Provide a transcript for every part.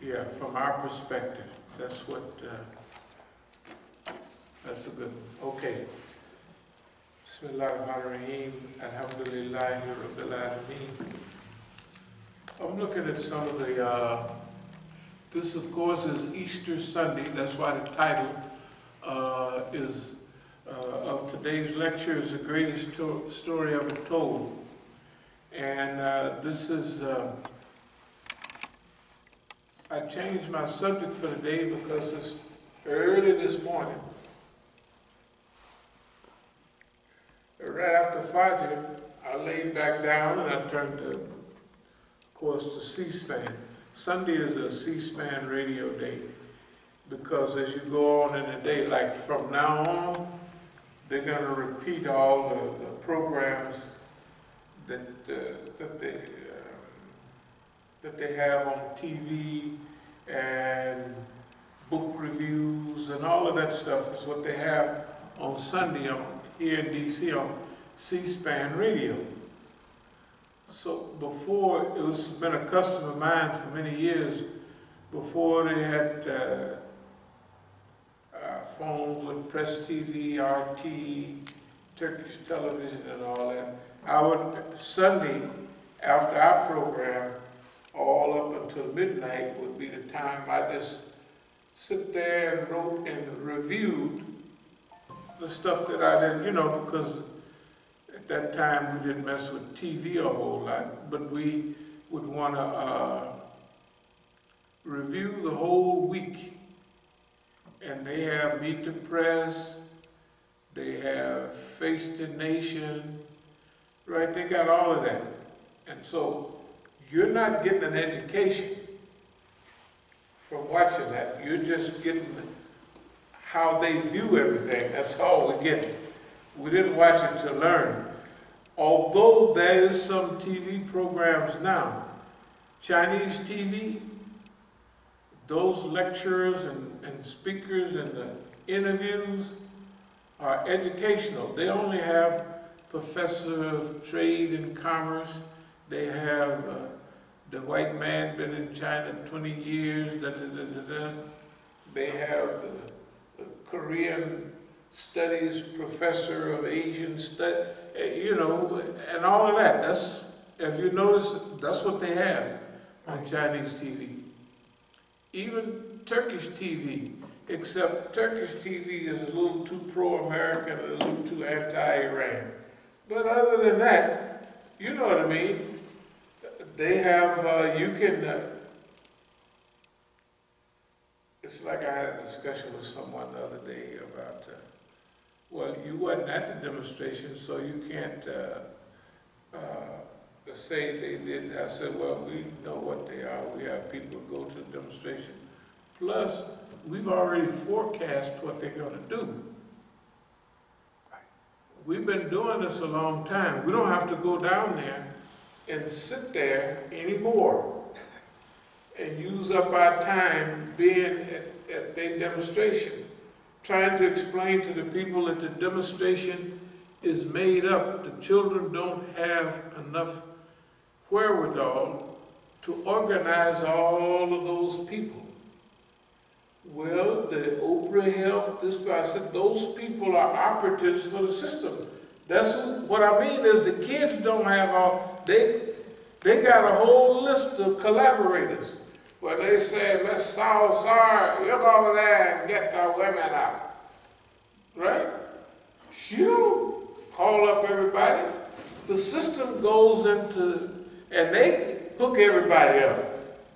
Yeah, from our perspective, that's what, uh, that's a good, one. okay. Bismillahirrahmanirrahim, alhamdulillahi rabbil alameen. I'm looking at some of the, uh, this of course is Easter Sunday, that's why the title, uh, is, uh, of today's lecture is the greatest to- story ever told. And, uh, this is, uh, I changed my subject for the day because it's early this morning. Right after Fajr, I laid back down and I turned to, of course, to C-SPAN. Sunday is a C-SPAN radio day because as you go on in the day, like from now on, they're gonna repeat all the, the programs that, uh, that they, um, that they have on TV and book reviews and all of that stuff is what they have on Sunday on, here in DC on C-SPAN radio. So before, it was been a custom of mine for many years, before they had uh, uh, phones with Press TV, RT, Turkish television and all that, I would, Sunday, after our program, all up until midnight would be the time I just sit there and wrote and reviewed the stuff that I didn't, you know, because at that time we didn't mess with TV a whole lot, but we would want to uh, review the whole week. And they have Meet the Press, they have Face the Nation, right? They got all of that. And so you're not getting an education from watching that. You're just getting how they view everything. That's all we get. We didn't watch it to learn. Although there is some TV programs now, Chinese TV, those lecturers and, and speakers and the interviews are educational. They only have professor of trade and commerce. They have uh, the white man been in China 20 years. Da, da, da. They have the, the Korean studies professor of Asian study, eh, you know, and all of that. That's if you notice, that's what they have on Chinese TV. Even Turkish TV, except Turkish TV is a little too pro-American and a little too anti-Iran. But other than that, you know what I mean. They have, uh, you can, uh, it's like I had a discussion with someone the other day about, uh, well, you wasn't at the demonstration, so you can't uh, uh, say they did. I said, well, we know what they are. We have people go to the demonstration. Plus, we've already forecast what they're going to do. We've been doing this a long time. We don't have to go down there and sit there anymore and use up our time being at, at their demonstration, trying to explain to the people that the demonstration is made up. The children don't have enough wherewithal to organize all of those people. Well, the Oprah helped this, I said, those people are operatives for the system. That's what I mean is the kids don't have all, they, they got a whole list of collaborators. When they say, Miss Sarsour, you go over there and get the women out. Right? She'll call up everybody. The system goes into, and they hook everybody up.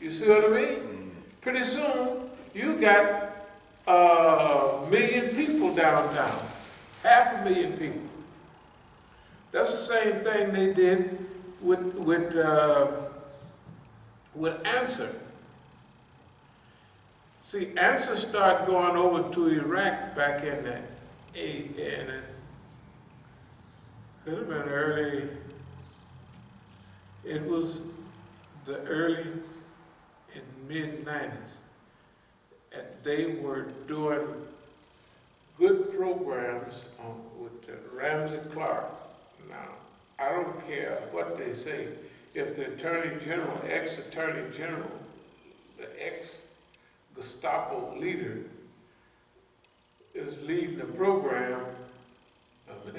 You see what I mean? Mm. Pretty soon, you got a million people downtown, half a million people. That's the same thing they did with with uh, with Answer. See, Answer started going over to Iraq back in the eight, and it could have been early. It was the early and mid nineties, and they were doing good programs on, with uh, Ramsey Clark. Now, I don't care what they say. If the Attorney General, ex-Attorney General, the ex-Gestapo leader, is leading the program.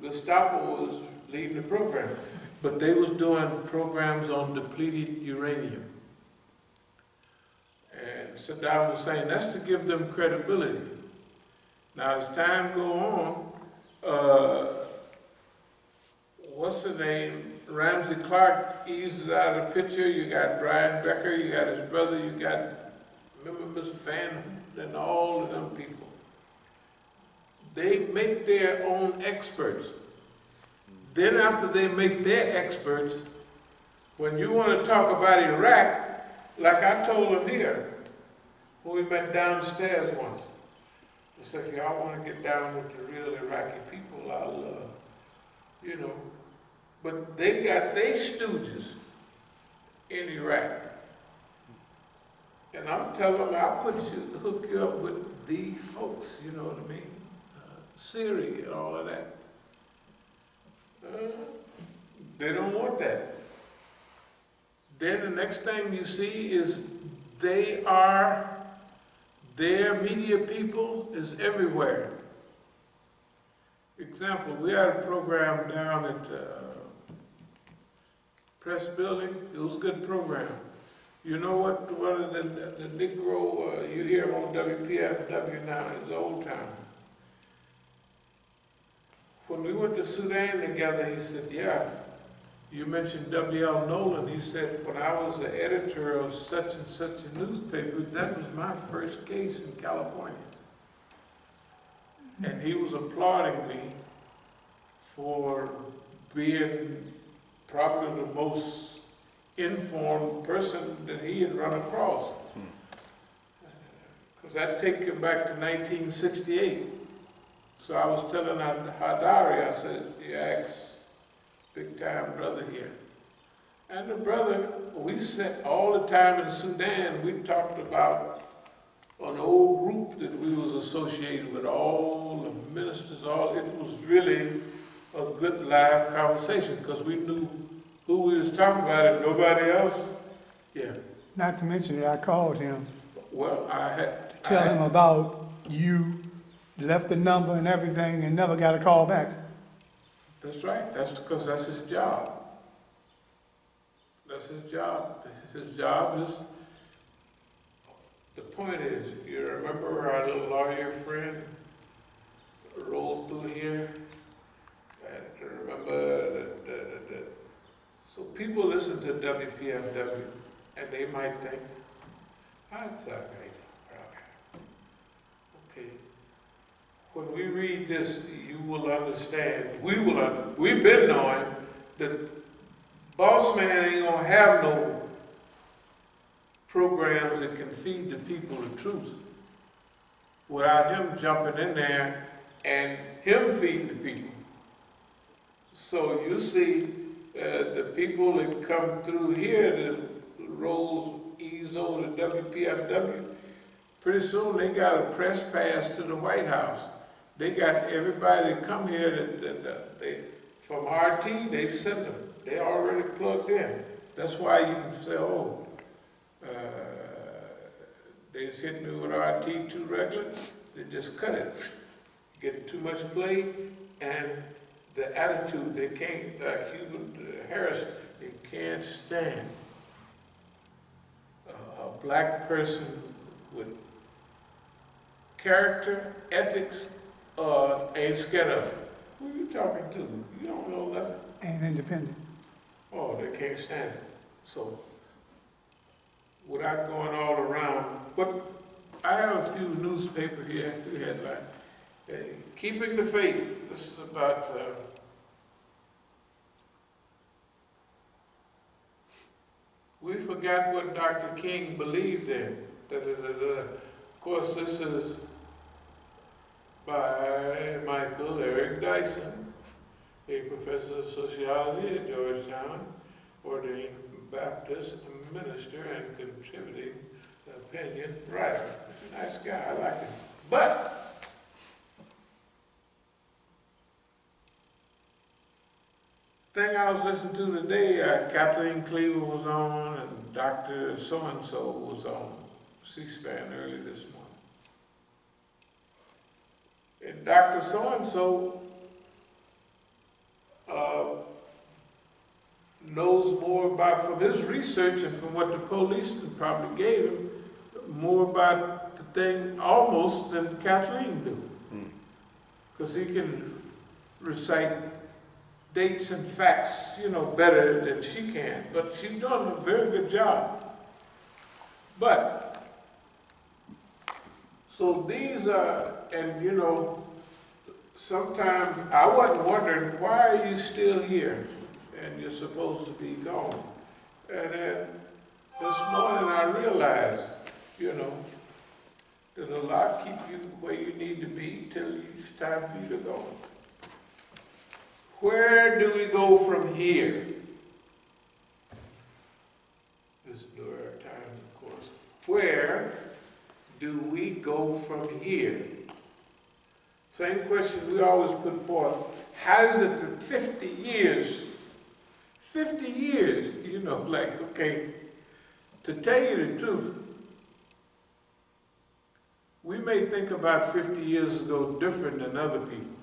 The Gestapo was leading the program, but they was doing programs on depleted uranium. And Saddam was saying that's to give them credibility. Now, as time go on, uh, what's the name? Ramsey Clark eases out of the picture. You got Brian Becker, you got his brother, you got, remember Miss Van and all of them people. They make their own experts. Then after they make their experts, when you want to talk about Iraq, like I told them here, when we met downstairs once, I said, if y'all want to get down with the real Iraqi people, I'll, uh, you know, but they got they stooges in Iraq. And I'm telling them, I'll put you, hook you up with the folks, you know what I mean? Uh, Syria and all of that. Uh, they don't want that. Then the next thing you see is they are, their media people is everywhere. Example, we had a program down at uh, Press Building. It was a good program. You know what, one of the, the Negro, uh, you hear on WPFW now, is Old time. When we went to Sudan together, he said, yeah, you mentioned W.L. Nolen. He said, when I was the editor of such and such a newspaper, that was my first case in California. And he was applauding me for being probably the most informed person that he had run across. Hmm. Because that take him back to 1968. So I was telling Hadari, I said, you ex big time brother here. And the brother, we sat all the time in Sudan, we talked about an old group that we was associated with, all the ministers, all, it was really a good live conversation because we knew who we was talking about and nobody else. Yeah. Not to mention that I called him, Well, I had. To tell I had- him about you, left the number and everything, and never got a call back. That's right, that's because that's his job. That's his job. His job is, the point is, you remember our little lawyer friend rolled through here? And remember that, that, that, so people listen to WPFW and they might think, that's all right, okay. When we read this, you will understand, we will, we've been knowing that boss man ain't gonna have no programs that can feed the people the truth without him jumping in there and him feeding the people. So you see, uh, the people that come through here, the rolls EZO, the WPFW, pretty soon they got a press pass to the White House. They got everybody that come here that, that, that they, from RT, they send them. They already plugged in. That's why you can say, oh, uh, they just hit me with RT too regular. They just cut it. Get too much play and the attitude they can't, like Hubert Harris, they can't stand a, a black person with character, ethics, uh, ain't scared of it. Who you talking to? You don't know nothing. And independent. Oh, they can't stand it. So, without going all around, but I have a few newspaper here, a few headlines. Keeping the faith, this is about, uh, we forgot what Dr. King believed in. Da, da, da. Of course, this is by Michael Eric Dyson, a professor of sociology at Georgetown, ordained Baptist minister and contributing opinion writer. Nice guy, I like him. But thing I was listening to today, uh, Kathleen Cleaver was on and Dr. So-and-so was on C-SPAN early this morning. And Dr. So-and-so, uh, knows more about, from his research and from what the police probably gave him, more about the thing almost than Kathleen do. Because he can recite dates and facts, you know, better than she can, but she's done a very good job. But, so these are, and you know, sometimes I wasn't wondering, why are you still here? And you're supposed to be gone. And then this morning I realized, you know, that a lot keep you where you need to be till it's time for you to go. Where do we go from here? This is New York Times, of course. Where do we go from here? Same question we always put forth. How's it been 50 years? 50 years, you know, like, okay, to tell you the truth, we may think about 50 years ago different than other people.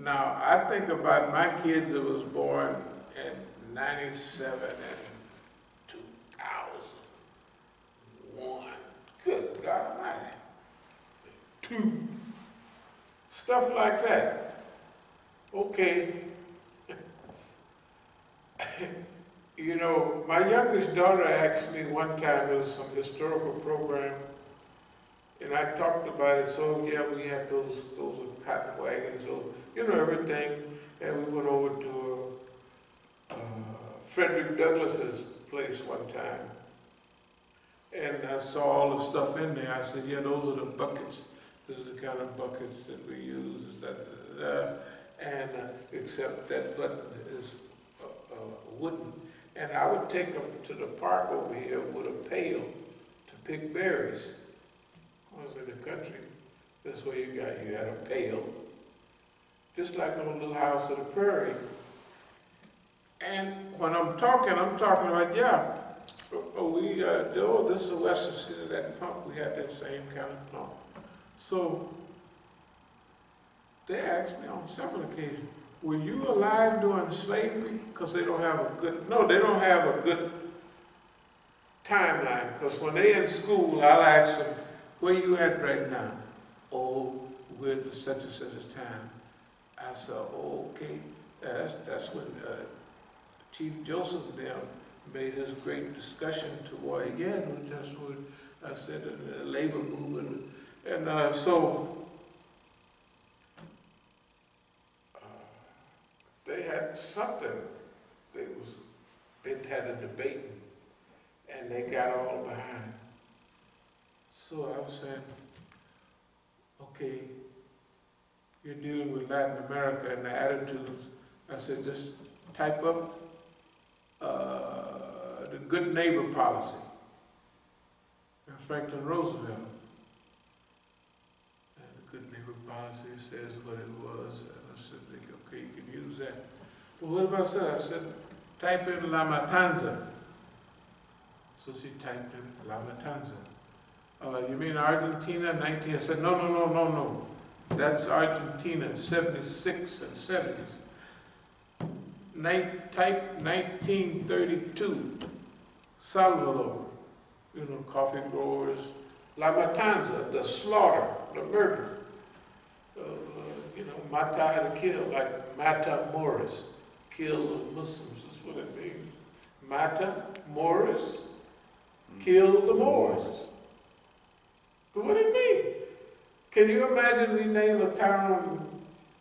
Now, I think about my kids that was born in 97 and 2001. Good God Almighty. Two. Stuff like that. Okay. you know, my youngest daughter asked me one time, there was some historical program, and I talked about it, so yeah, we had those, those cotton wagons, so, you know, everything, and we went over to, uh, Frederick Douglass's place one time. And I saw all the stuff in there, I said, yeah, those are the buckets, this is the kind of buckets that we use. And, uh, except that button is, uh, uh, wooden. And I would take them to the park over here with a pail to pick berries. Because in the country, that's where you got, you had a pail, just like on a little house on the prairie. And when I'm talking, I'm talking about, yeah, we, uh, oh, this is a Western City, that pump, we had that same kind of pump. So, they asked me on several occasions, were you alive during slavery? Because they don't have a good, no, they don't have a good timeline. Because when they in school, I'll ask them, where you at right now? Oh, we're at such and such a time. I said, oh, okay. That's, that's when uh, Chief Joseph there made his great discussion to toward, again, that's what I said, in the labor movement. And uh, so, uh, they had something, they was, they had a debate, and they got all behind. So I was saying, okay, you're dealing with Latin America and the attitudes. I said, just type up uh, the good neighbor policy. And Franklin Roosevelt. And the good neighbor policy says what it was. And I said, okay, you can use that. But what about that? I said, type in La Matanza. So she typed in La Matanza. Uh, you mean Argentina, 19, I said, no, no, no, no, no. That's Argentina, 76 and 70s. Nin- type 1932, Salvador, you know, coffee growers, La Matanza, the slaughter, the murder. Uh, you know, Mata to kill, like Matamoros, kill the Muslims, is what it means. Mata Morris, kill the Moors. But what do you mean? Can you imagine we name a town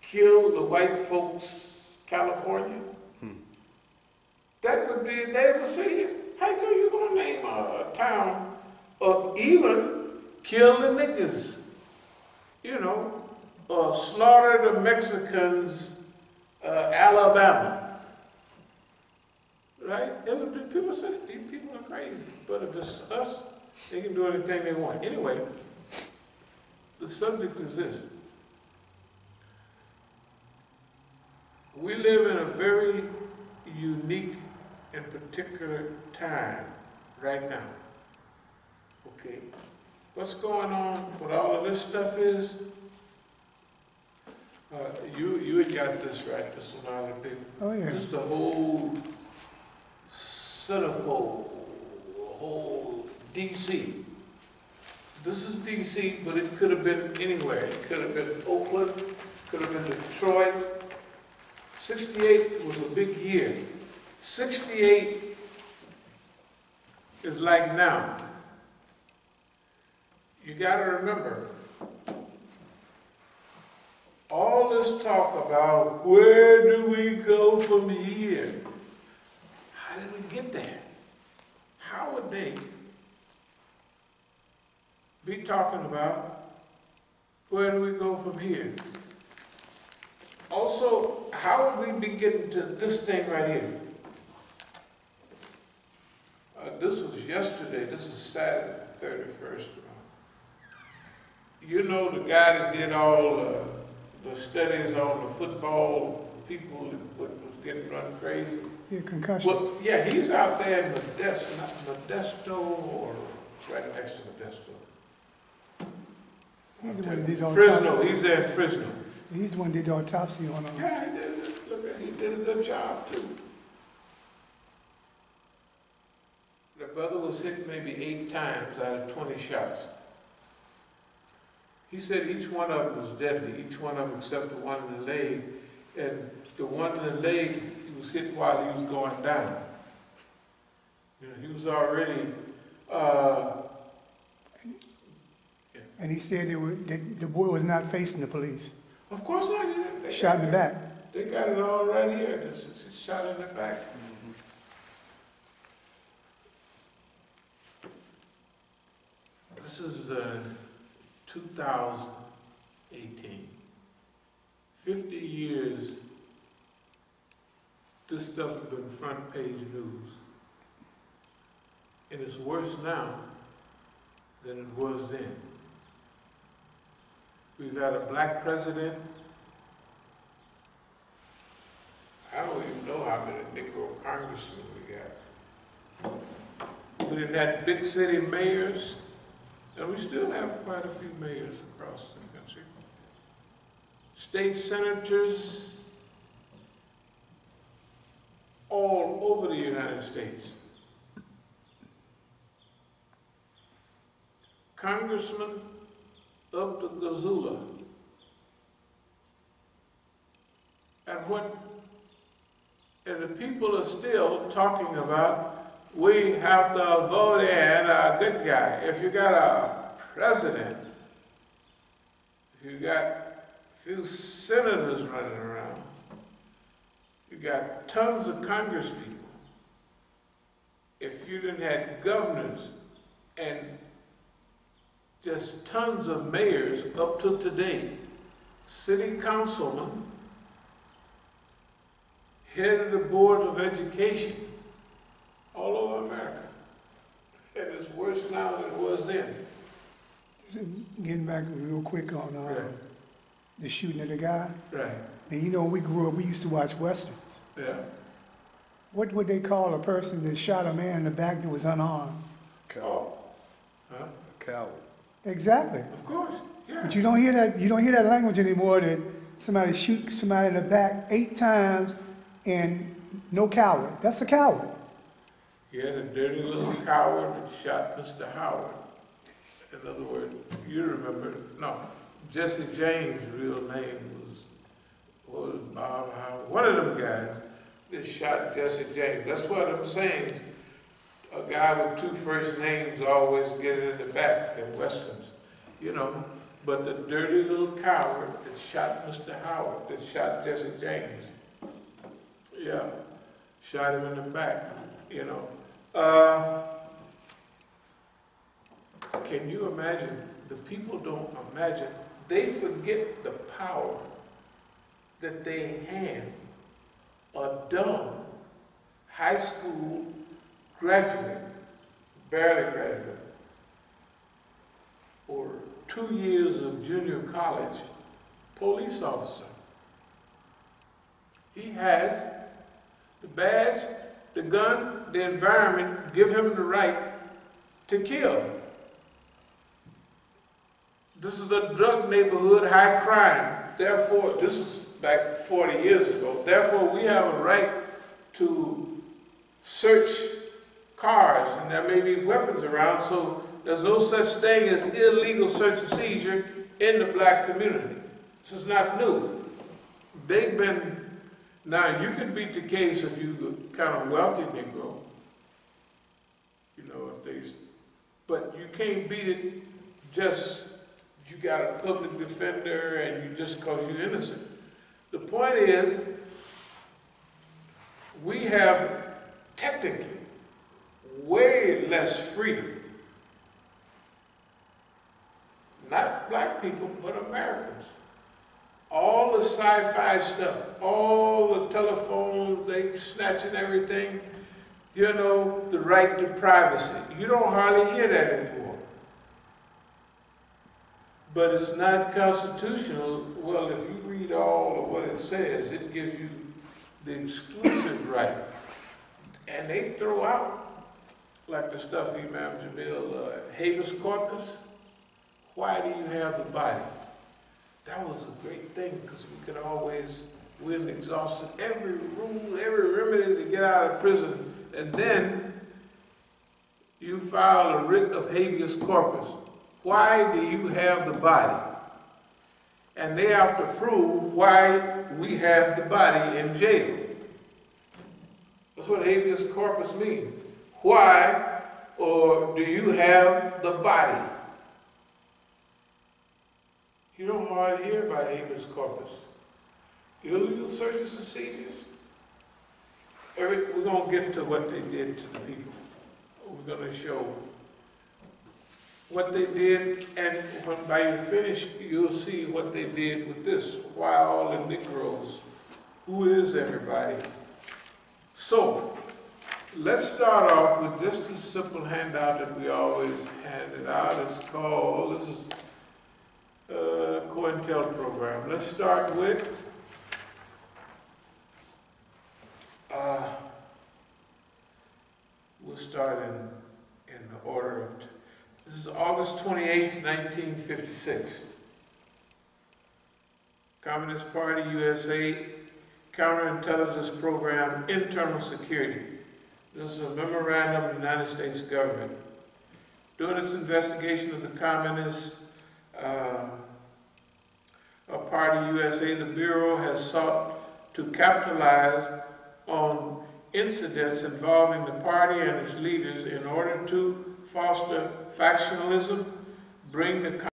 Kill the White Folks, California? That would be, they would say, how come you gonna name a, a town of even kill the niggas? You know, or slaughter the Mexicans, uh, Alabama. Right? It would be, people say, people are crazy. But if it's us, they can do anything they want. Anyway, the subject is this. we live in a very unique and particular time right now. Okay? What's going on with all of this stuff is, uh, you, you had got this right, the Somali people. Oh, yeah. Just a whole centerfold, whole DC. This is DC, but it could have been anywhere. It could have been Oakland, could have been Detroit. Sixty-eight was a big year. Sixty-eight is like now. You gotta remember, all this talk about where do we go from here? How did we get there? How would they be talking about where do we go from here? Also, how would we be getting to this thing right here? Uh, this was yesterday, this is Saturday, thirty-first. You know the guy that did all, uh, the studies on the football people that was getting run crazy? Yeah, concussion. Well, yeah, he's out there in Modesto, Modesto, or right next to Modesto. He's the one that did all Fresno, he's there in Fresno. He's the one that did autopsy on him. Yeah, he did, look at, he did a good job too. The brother was hit maybe eight times out of twenty shots. He said each one of them was deadly, each one of them except the one in the leg. And the one in the leg, he was hit while he was going down. You know, he was already, uh, And he said they were, that the boy was not facing the police. of course not, he didn't. they- Shot in the back. They got it all right here, this is shot in the back. This is, uh, two thousand eighteen. Fifty years, this stuff has been front page news. And it's worse now than it was then. We've got a black president I don't even know how many Negro congressmen we got. We done had big city mayors, and we still have quite a few mayors across the country. State senators all over the United States. Congressman up to Gazula. And what and the people are still talking about, we have to vote in a good guy. If you got a president, if you got a few senators running around, you got tons of congress people. If you didn't have governors and just tons of mayors up to today, city councilmen, head of the board of education all over America. And it's worse now than it was then. Getting back real quick on, uh, Right, the shooting of the guy. right, And you know, when we grew up, we used to watch westerns. yeah. What would they call a person that shot a man in the back that was unarmed? Oh, huh? Coward. Exactly. Of course, yeah. But you don't hear that, you don't hear that language anymore that somebody shoot somebody in the back eight times and no coward. That's a coward. He had a dirty little coward that shot Mr. Howard. In other words, you remember, no, Jesse James' real name was, what was Bob Howard? One of them guys that shot Jesse James. That's what I'm saying. A guy with two first names always get in the back in westerns, you know. But the dirty little coward that shot Mr. Howard, that shot Jesse James, yeah, shot him in the back, you know. Uh, can you imagine? The people don't imagine. They forget the power that they have. A dumb high school graduate, barely graduate, or two years of junior college police officer. He has the badge, the gun, the environment give him the right to kill. This is a drug neighborhood, high crime. Therefore, this is back 40 years ago. Therefore, we have a right to search cars, and there may be weapons around, so there's no such thing as illegal search and seizure in the black community. This is not new. They've been, now you could beat the case if you kind of wealthy Negro, you know, if they, but you can't beat it just, you got a public defender and you just cause you're innocent. The point is, we have technically way less freedom. Not black people, but Americans. All the sci-fi stuff, all the telephones, they snatching everything, you know, the right to privacy. You don't hardly hear that anymore. But it's not constitutional. Well, if you read all of what it says, it gives you the exclusive right. And they throw out, like the stuff Imam Jamil, uh, habeas corpus. Why do you have the body? That was a great thing because we could always, we'd exhausted every rule, every remedy to get out of prison. And then you file a writ of habeas corpus. Why do you have the body? And they have to prove why we have the body in jail. That's what habeas corpus means. Why or do you have the body? You don't hardly hear about habeas corpus. Illegal searches and seizures. Every, we're gonna get to what they did to the people. We're gonna show what they did, and when by you finish, you'll see what they did with this. Why all the Negroes? Who is everybody? So, let's start off with just a simple handout that we always handed out. It's called, this is uh, COINTEL program. Let's start with uh, we'll start in, in the order of, this is August 28, 1956. Communist Party USA Counterintelligence Program Internal Security. This is a memorandum of the United States government. During its investigation of the communists, uh, Party USA, the Bureau has sought to capitalize on incidents involving the party and its leaders in order to foster factionalism, bring the